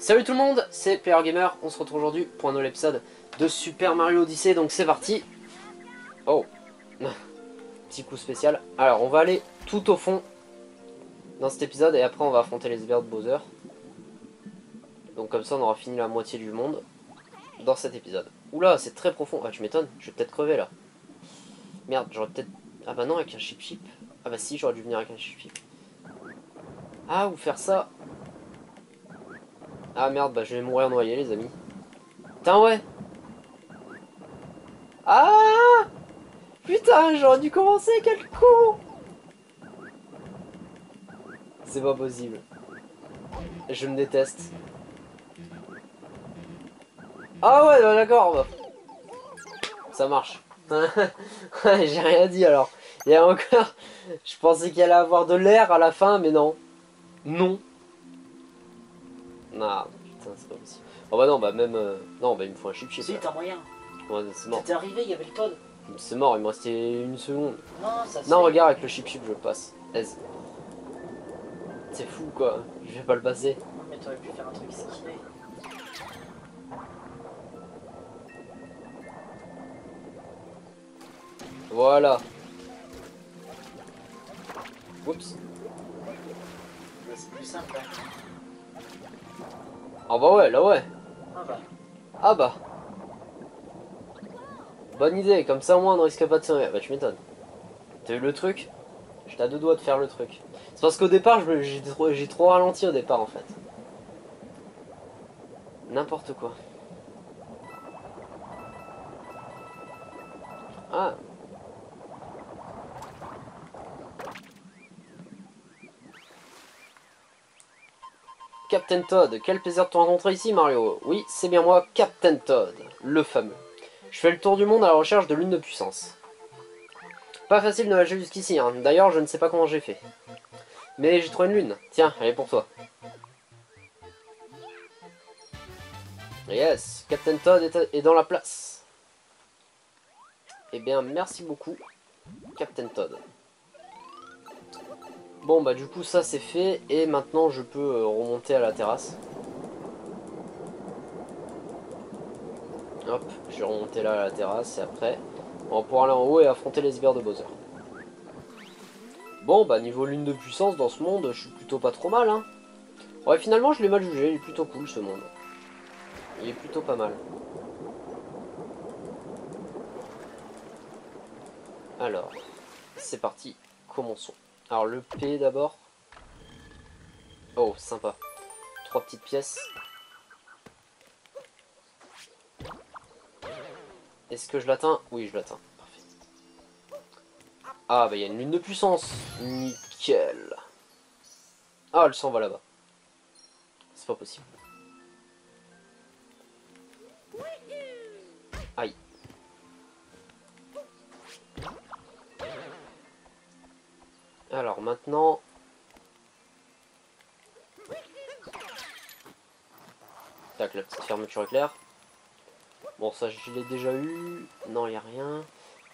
Salut tout le monde, c'est Player Gamer, on se retrouve aujourd'hui pour un nouvel épisode de Super Mario Odyssey, donc c'est parti Oh Petit coup spécial. Alors on va aller tout au fond dans cet épisode et après on va affronter les sbires de Bowser. Donc comme ça on aura fini la moitié du monde dans cet épisode. Oula, c'est très profond. Ah tu m'étonnes, je vais peut-être crever là. Merde, j'aurais peut-être... Ah bah non, avec un chip chip. Ah bah si, j'aurais dû venir avec un chip chip. Ah, ou faire ça ah merde, bah je vais mourir noyé les amis. Putain ouais Ah Putain, j'aurais dû commencer, quel con C'est pas possible. Je me déteste. Ah ouais, bah, d'accord. Bah. Ça marche. J'ai rien dit alors. Il y a encore... Je pensais qu'il allait avoir de l'air à la fin, mais non. Non. Ah putain, c'est pas possible. Oh bah non, bah même. Euh, non, bah il me faut un chip chip. Si, t'as moyen. Ouais, c'est mort. T'es arrivé, il y avait le code. C'est mort, il me restait une seconde. Non, ça se Non, fait. regarde, avec le chip chip, je passe. Aise. C'est fou quoi, je vais pas le passer. Non, mais t'aurais pu faire un truc stylé. Voilà. Oups. C'est plus simple. hein. Ah bah ouais, là ouais. Ah bah. Ah bah. Bonne idée, comme ça au moins on ne risque pas de se réveiller. Bah tu m'étonnes. T'as eu le truc? J'étais à deux doigts de faire le truc. C'est parce qu'au départ, trop, j'ai trop ralenti au départ en fait. N'importe quoi. Ah. Captain Todd, quel plaisir de te rencontrer ici Mario. Oui, c'est bien moi, Captain Todd, le fameux. Je fais le tour du monde à la recherche de lune de puissance. Pas facile de nager jusqu'ici, hein. d'ailleurs je ne sais pas comment j'ai fait. Mais j'ai trouvé une lune, tiens, elle est pour toi. Yes, Captain Todd est, est dans la place. Eh bien, merci beaucoup, Captain Todd. Bon, bah du coup ça c'est fait, et maintenant je peux euh, remonter à la terrasse. Hop, je vais remonter là à la terrasse, et après, on va pouvoir aller en haut et affronter les sbires de Bowser. Bon, bah niveau lune de puissance dans ce monde, je suis plutôt pas trop mal, hein. Ouais, finalement je l'ai mal jugé, il est plutôt cool ce monde. Il est plutôt pas mal. Alors, c'est parti, commençons. Alors le P d'abord. Oh, sympa. Trois petites pièces. Est-ce que je l'atteins? Oui, je l'atteins. Parfait. Ah, bah il y a une lune de puissance. Nickel. Ah, le sang va là-bas. C'est pas possible. Maintenant... Tac, la petite fermeture éclair. Bon, ça je l'ai déjà eu. Non, il a rien.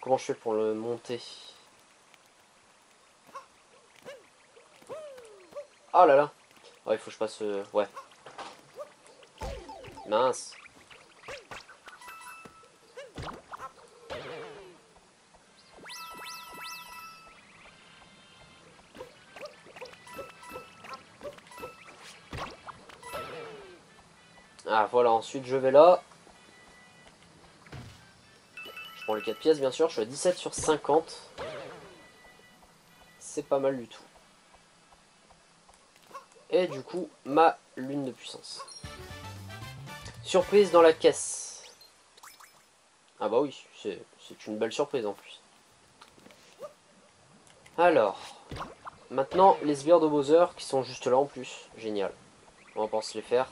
Comment je fais pour le monter? Ah là là Oh, il faut que je passe... euh, Ouais. Mince. Ah voilà, ensuite je vais là. Je prends les 4 pièces bien sûr, je suis à 17 sur 50. C'est pas mal du tout. Et du coup, ma lune de puissance. Surprise dans la caisse. Ah bah oui, c'est une belle surprise en plus. Alors, maintenant les sbires de Bowser qui sont juste là en plus. Génial. On va les faire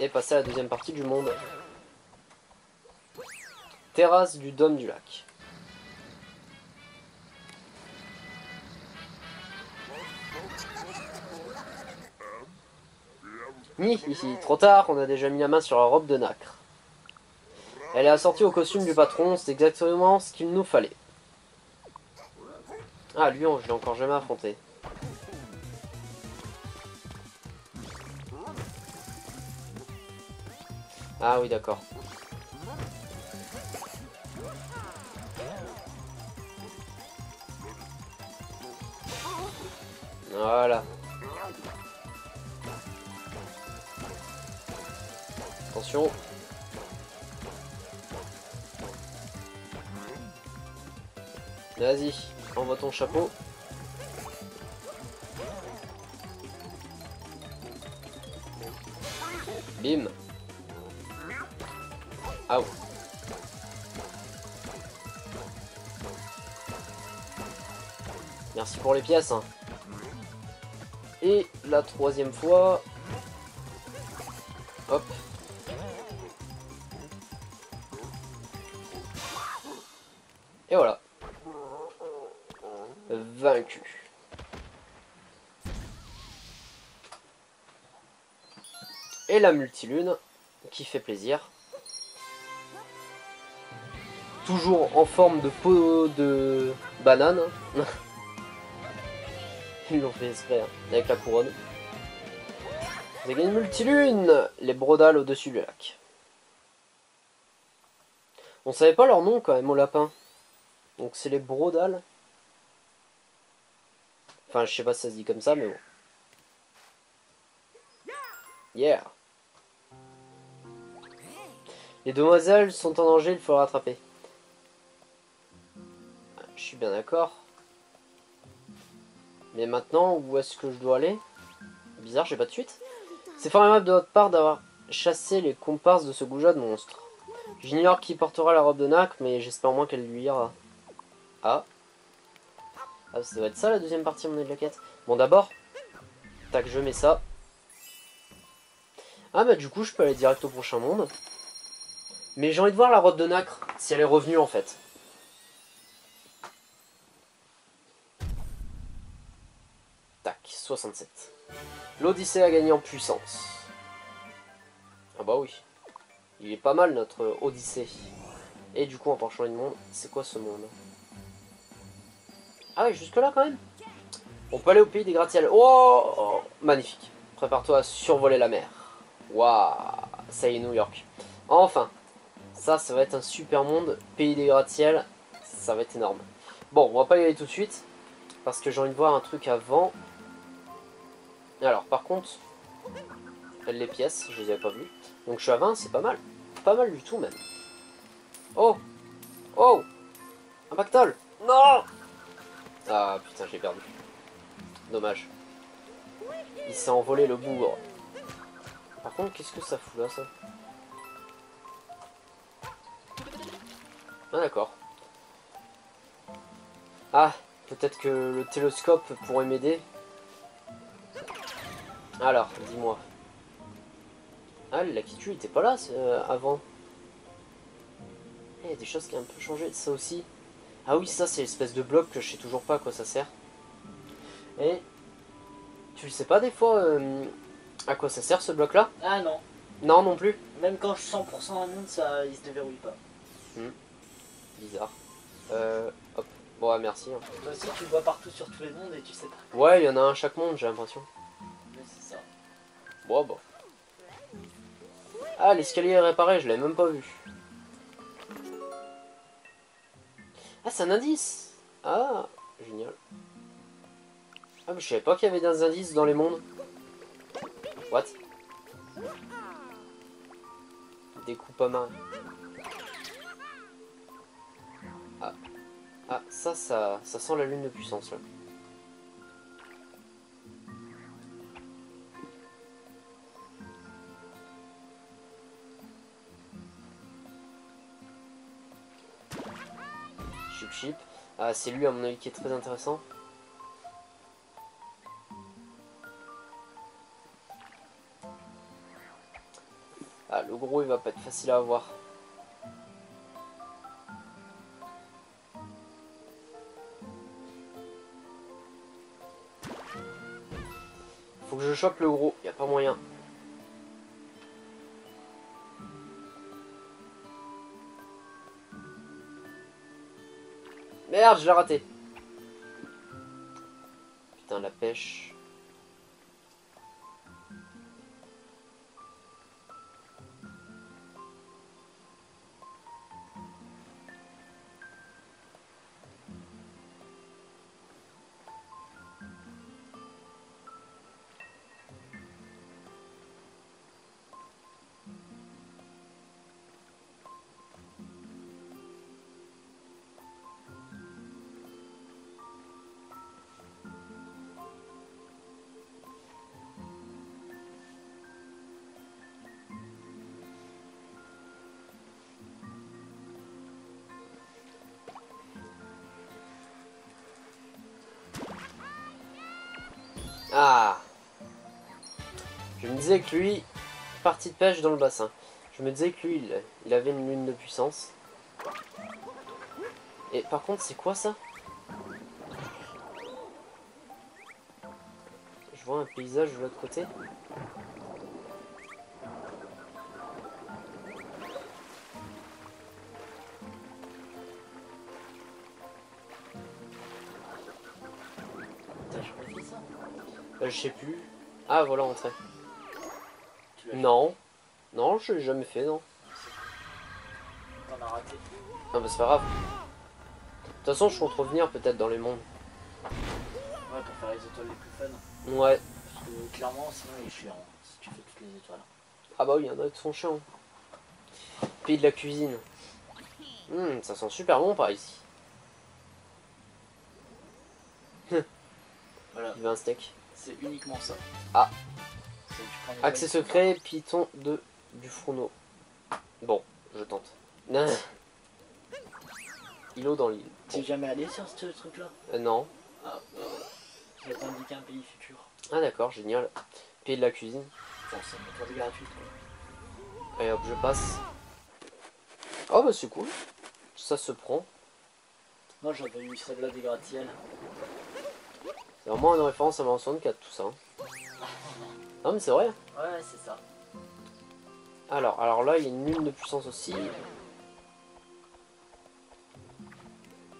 et passer à la deuxième partie du monde. Terrasse du Dôme du Lac. Ni, ici, trop tard, on a déjà mis la main sur la robe de nacre. Elle est assortie au costume du patron, c'est exactement ce qu'il nous fallait. Ah, lui, on- je l'ai encore jamais affronté. Ah oui, d'accord. Voilà. Attention. Vas-y, envoie ton chapeau. Bim. Aou. Merci pour les pièces. hein. Et la troisième fois. Hop. Et voilà. Vaincu. Et la multilune qui fait plaisir. Toujours en forme de peau de banane. Ils l'ont fait exprès, hein, avec la couronne. Vous avez une multilune Les brodales au-dessus du lac. On savait pas leur nom quand même au lapin. Donc c'est les brodales. Enfin, je sais pas si ça se dit comme ça, mais bon. Yeah Les demoiselles sont en danger, il faut les rattraper. Je suis bien d'accord. Mais maintenant, où est-ce que je dois aller? Bizarre, j'ai pas de suite. C'est formidable de votre part d'avoir chassé les comparses de ce goujat de monstre. J'ignore qui portera la robe de Nac, mais j'espère au moins qu'elle lui ira. Ah. Ah, ça doit être ça la deuxième partie de la quête. Bon, d'abord, tac, je mets ça. Ah, bah du coup, je peux aller direct au prochain monde. Mais j'ai envie de voir la robe de nacre, si elle est revenue en fait. Tac, 67. L'Odyssée a gagné en puissance. Ah bah oui. Il est pas mal notre Odyssée. Et du coup, on va changer de monde. C'est quoi ce monde? Ah ouais, jusque là quand même. On peut aller au pays des gratte-ciels. Oh, oh, Magnifique. Prépare-toi à survoler la mer. Waouh Ça y est, New York. Enfin Ça, ça va être un super monde. Pays des gratte-ciels. Ça va être énorme. Bon, on va pas y aller tout de suite. Parce que j'ai envie de voir un truc avant. Alors, par contre, les pièces, je les avais pas vues. Donc je suis à 20, c'est pas mal. Pas mal du tout même. Oh Oh Un pactole Non Ah putain, j'ai perdu. Dommage. Il s'est envolé le bougre. Par contre, qu'est-ce que ça fout là, ça? Ah d'accord. Ah, peut-être que le télescope pourrait m'aider. Alors, dis-moi. Ah, la qui tue, il était pas là euh, avant. Il y a des choses qui ont un peu changé, ça aussi. Ah oui, ça, c'est l'espèce de bloc que je sais toujours pas à quoi ça sert. Et tu le sais pas des fois euh, à quoi ça sert ce bloc là Ah non. Non non plus. Même quand je suis 100% un monde, ça, il se déverrouille pas. Bizarre. Euh, hop. Bon ouais, merci. hein. Toi aussi, tu le vois partout sur tous les mondes et tu sais pas. Ouais, il y en a un à chaque monde, j'ai l'impression. Bon bon. Ah, l'escalier est réparé, je l'ai même pas vu. Ah, c'est un indice Ah, génial. Ah, mais je savais pas qu'il y avait des indices dans les mondes. What? Découpe à main. Ah. Ah, ça, ça, ça sent la lune de puissance, là. Ah, c'est lui, à mon avis, qui est très intéressant. Ah, le gros, il va pas être facile à avoir. Faut que je chope le gros, y a pas moyen. Merde, je l'ai raté. Putain, la pêche. Ah Je me disais que lui, partie de pêche dans le bassin. Je me disais que lui, il, il avait une lune de puissance. Et par contre, c'est quoi ça? Je vois un paysage de l'autre côté. Je sais plus. Ah, voilà, entrée. Non. Non, je l'ai jamais fait, non. T'en as raté. Ah bah c'est pas grave. De toute façon, je compte revenir peut-être dans les mondes. Ouais, pour faire les étoiles les plus fun. Ouais. Parce que clairement, sinon il est chiant si tu fais toutes les étoiles. Ah bah oui, il y en a qui sont chiants. Pays de la cuisine. Hum, ça sent super bon par ici. Voilà, Il veut un steak. C'est uniquement ça. Ah. Accès secret, python de du fourneau. Bon, je tente. Îlot dans l'île. T'es jamais allé sur ce truc là Euh, non. Ah, euh, je un pays futur. Ah d'accord, génial. Pays de la cuisine. Enfin, c'est une étoile gratuite quoi. Allez hop, je passe. Oh bah c'est cool. Ça se prend. Moi j'avais eu celle-là des gratte-ciel. C'est vraiment une référence à Mario 64 tout ça. hein. Non mais c'est vrai. Ouais, c'est ça. Alors, alors là, il y a une lune de puissance aussi.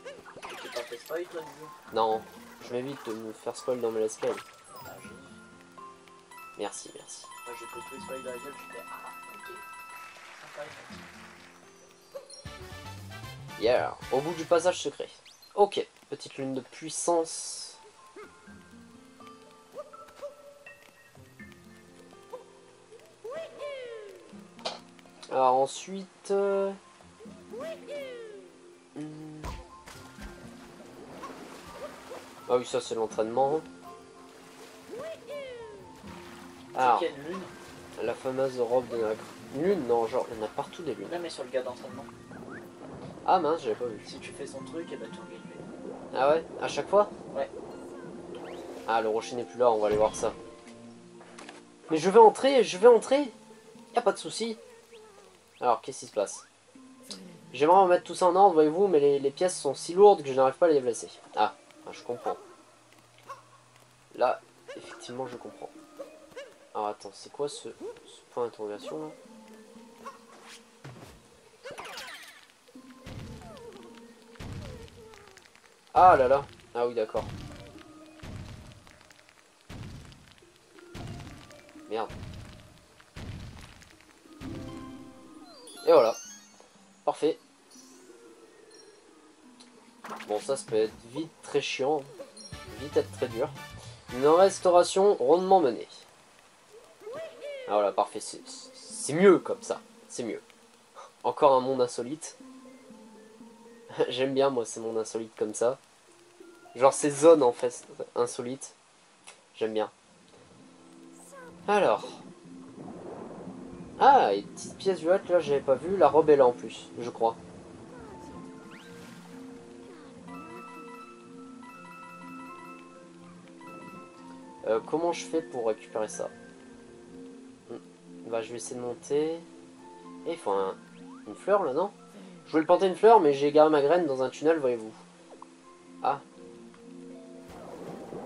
Tu t'es pas fait spoil toi du coup? Non, je m'évite de me faire spoil dans mes let's play. Ah, j'ai. Merci, merci. Moi j'ai pris tous les spoils dans la gueule, j'étais. Ah, ok. Sympa. Yeah, au bout du passage secret. Ok, petite lune de puissance. Alors ensuite... euh, hmm. Ah oui, ça c'est l'entraînement. Alors, la fameuse robe de nacre. Lune Non, genre, il y en a partout des lunes. Là, mais sur le gars d'entraînement. Ah mince, j'avais pas vu. Si tu fais son truc, et bah tu regagnes. Ah ouais À chaque fois? Ouais. Ah, le rocher n'est plus là, on va aller voir ça. Mais je vais entrer, je vais entrer Y a pas de souci. Alors, qu'est-ce qui se passe? J'aimerais remettre tout ça en ordre, voyez-vous, mais les, pièces sont si lourdes que je n'arrive pas à les déplacer. Ah, ah, je comprends. Là, effectivement, je comprends. Alors, attends, c'est quoi ce, ce point d'interrogation, là? Ah là là Ah oui, d'accord. Merde. Et voilà. Parfait. Bon, ça, ça peut être vite très chiant. Vite être très dur. Une restauration rondement menée. Ah voilà, parfait. C'est- mieux comme ça. C'est mieux. Encore un monde insolite. J'aime bien, moi, ces mondes insolites comme ça. Genre ces zones, en fait, insolites. J'aime bien. Alors. Ah, une petite pièce violettes, là, j'avais pas vu. La robe est là, en plus, je crois. Euh, comment je fais pour récupérer ça Hmm. Bah, je vais essayer de monter. Et il faut un- une fleur, là, non? Je voulais planter une fleur, mais j'ai garé ma graine dans un tunnel, voyez-vous. Ah.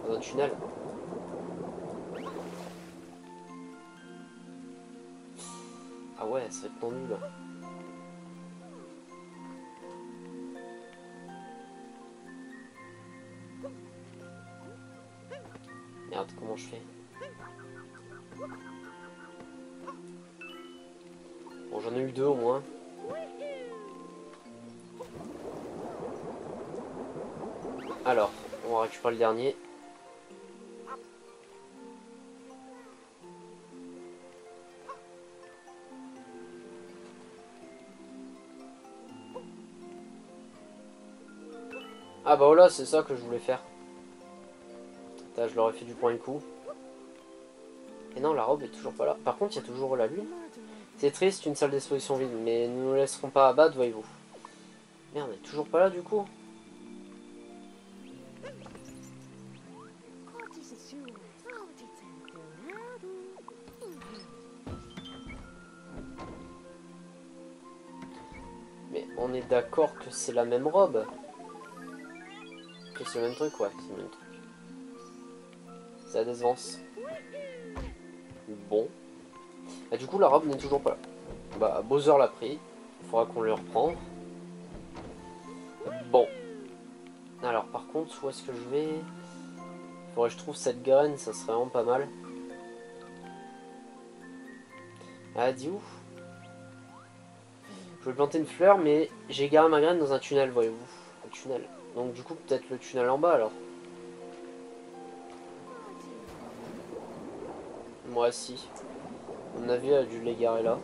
Dans un tunnel. Là. Merde, comment je fais Bon, j'en ai eu deux au moins. Alors, on va récupérer le dernier. Ah bah voilà, c'est ça que je voulais faire. Je leur ai fait du point de coup. Et non, la robe est toujours pas là. Par contre, il y a toujours la lune. C'est triste, une salle d'exposition vide, mais nous ne nous laisserons pas abattre, voyez-vous. Merde, elle est toujours pas là du coup. Mais on est d'accord que c'est la même robe. C'est le même truc, ouais, c'est le même truc. C'est la décevance. Bon. Et du coup, la robe n'est toujours pas là. Bah, Bowser l'a pris. Il faudra qu'on le reprend. Bon. Alors, par contre, où est-ce que je vais? Faudrait que je trouve cette graine, ça serait vraiment pas mal. Ah, dis où? Je vais planter une fleur, mais j'ai garé ma graine dans un tunnel, voyez-vous. Un tunnel. Donc, du coup, peut-être le tunnel en bas alors. Moi, si. Mon avis a dû les garer là.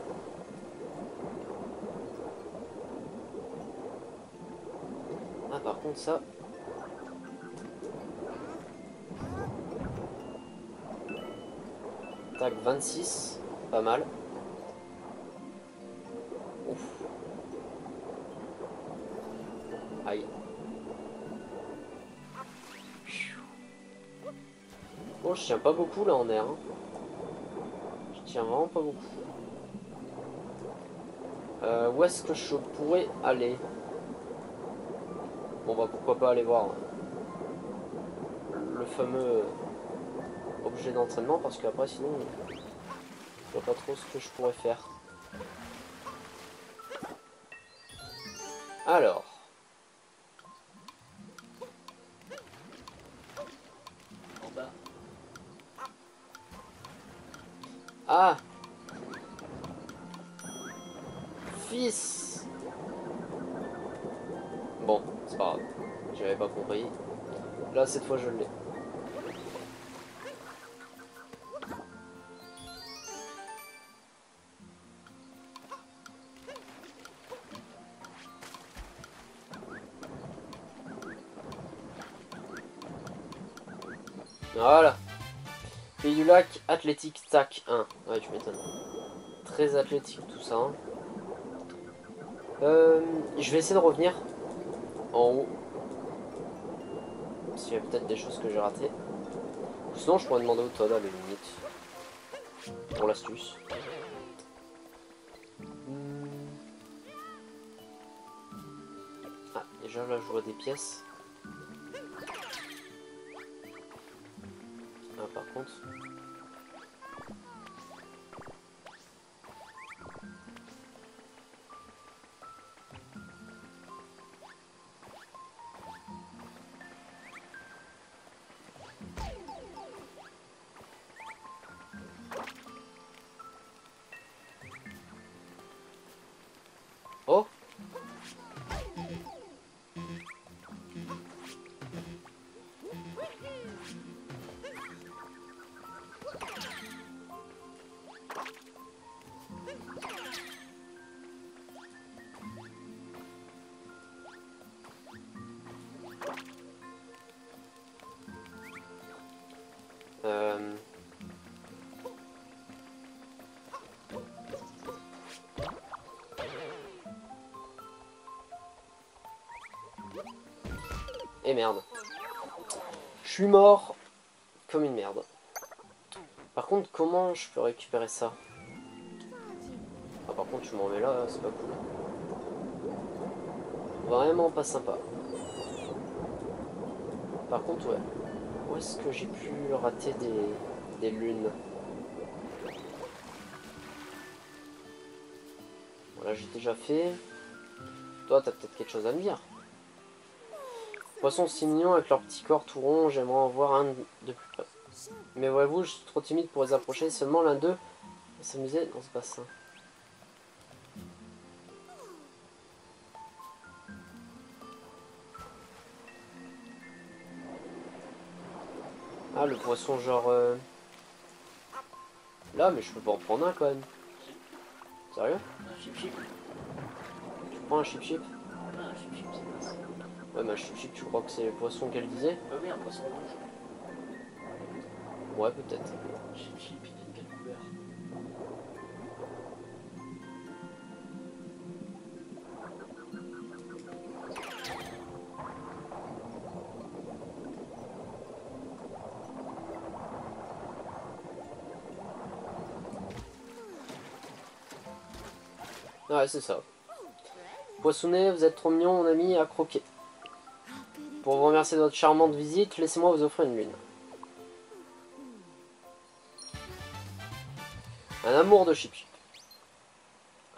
Ah, par contre, ça. Tac, 26. Pas mal. Je tiens pas beaucoup là en air. hein. Je tiens vraiment pas beaucoup. Euh, où est-ce que je pourrais aller? Bon bah pourquoi pas aller voir le fameux objet d'entraînement parce qu'après sinon je vois pas trop ce que je pourrais faire. Alors. En bas. Ah Fils Bon, c'est pas grave. J'avais pas compris. Là, cette fois, je l'ai. Athlétique, tac 1. Ouais, tu m'étonnes. Très athlétique tout ça. hein. Euh, je vais essayer de revenir en haut. S'il y a peut-être des choses que j'ai ratées. Sinon, je pourrais demander au Todd à la limite. Pour l'astuce. Hmm. Ah, déjà là, je vois des pièces. Ah, par contre. Et merde. Je suis mort comme une merde. Par contre, comment je peux récupérer ça? Ah, par contre, tu m'en mets là, c'est pas cool. Vraiment pas sympa. Par contre, ouais. Où est-ce que j'ai pu rater des, des lunes? Voilà, j'ai déjà fait. Toi, t'as peut-être quelque chose à me dire. Poissons si mignons avec leur petit corps tout rond, j'aimerais en voir un de plus près. Mais voyez-vous, je suis trop timide pour les approcher, seulement l'un d'eux va s'amuser dans ce bassin. Ah, le poisson genre... euh, Là, mais je peux pas en prendre un quand même. Sérieux? Un chip chip. Tu prends un chip chip Ah, un chip chip, c'est pas ça. Ouais, un chip chip, tu crois que c'est le poisson qu'elle disait Ah oui, un poisson rouge. Ouais, peut-être. De quelle couleur Ouais, c'est ça. Poissonnet, vous êtes trop mignon, mon ami, à croquer. Pour vous remercier de votre charmante visite, laissez-moi vous offrir une lune. Un amour de chip.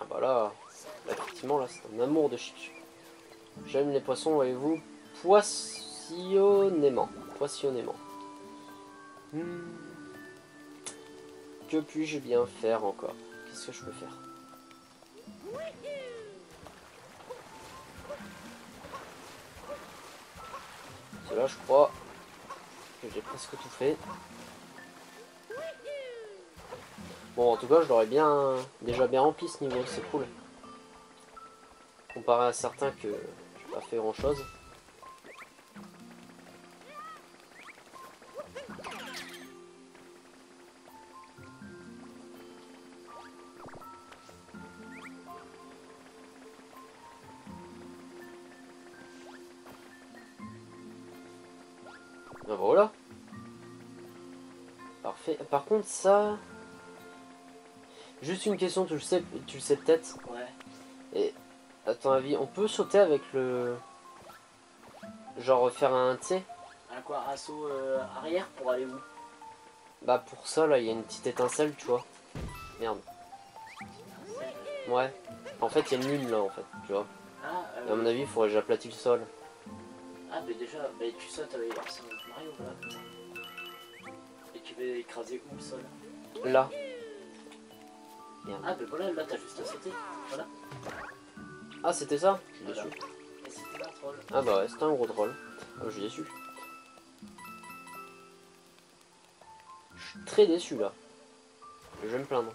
Ah bah là, effectivement là, c'est un amour de chip. J'aime les poissons, voyez-vous, poissonnément. Poissonnément. Hmm. Que puis-je bien faire encore? Qu'est-ce que je peux faire? Cela, je crois que j'ai presque tout fait. Bon, en tout cas, je l'aurais bien, déjà bien rempli ce niveau, c'est cool. Comparé à certains que j'ai pas fait grand Par contre, ça... Juste une question, tu le sais, tu le sais peut-être. Ouais. Et à ton avis, on peut sauter avec le... Genre faire un, sais Un quoi Un saut euh, arrière pour aller où? Bah pour ça, là, il y a une petite étincelle, tu vois. Merde. Ouais. En fait, il y a une lune, là, en fait, tu vois. Ah, Et à mon euh, avis, il faudrait que j'aplatis le sol. ah mais déjà, bah, tu sautes avec Mario là. Vas écraser où le sol Là. Ah ben voilà, là t'as juste à sauter. Voilà. Ah, c'était ça Je suis déçu. Troll. Ah bah ouais, c'était un gros troll. Ah, je suis déçu. Je suis très déçu, là. Je vais me plaindre.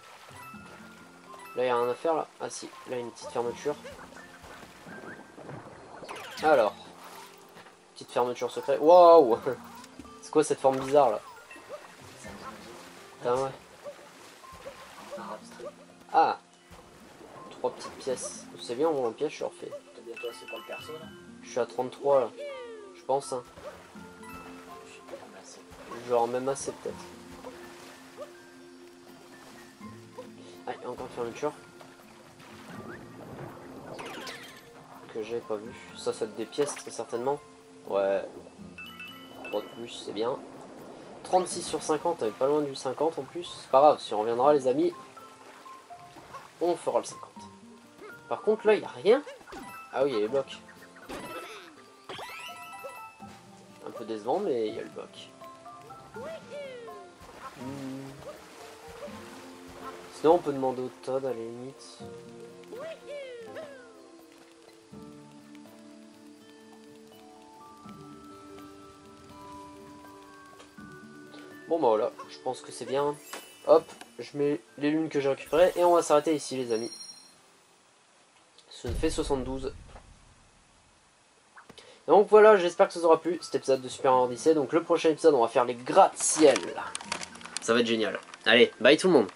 Là, il a rien à faire, là. Ah si, là, il y a une petite fermeture. Alors. Petite fermeture secrète. Waouh C'est quoi cette forme bizarre, là Putain, ouais. Un abstrait. Ah Trois petites pièces. C'est bien, en pièce, je suis refait. T'as bientôt assez pour le perso là Je suis à 33, là. Je pense, hein. Je suis pas assez. Genre même assez peut-être. Ah, il y a encore une fermeture. Que j'ai pas vu. Ça, ça des pièces très certainement. Ouais. 3 de plus, c'est bien. 36 sur 50, on est pas loin du 50 en plus. C'est pas grave, si on reviendra les amis, on fera le 50. Par contre là, il n'y a rien. Ah oui, il y a les blocs. Un peu décevant, mais il y a le bloc. Hmm. Sinon, on peut demander au Todd à la limite. Bon bah voilà, je pense que c'est bien. Hop, je mets les lunes que j'ai récupérées et on va s'arrêter ici les amis. Ça fait 72. Donc voilà, j'espère que ça vous aura plu cet épisode de Super Odyssey. Donc le prochain épisode, on va faire les gratte-ciel. Ça va être génial. Allez, bye tout le monde.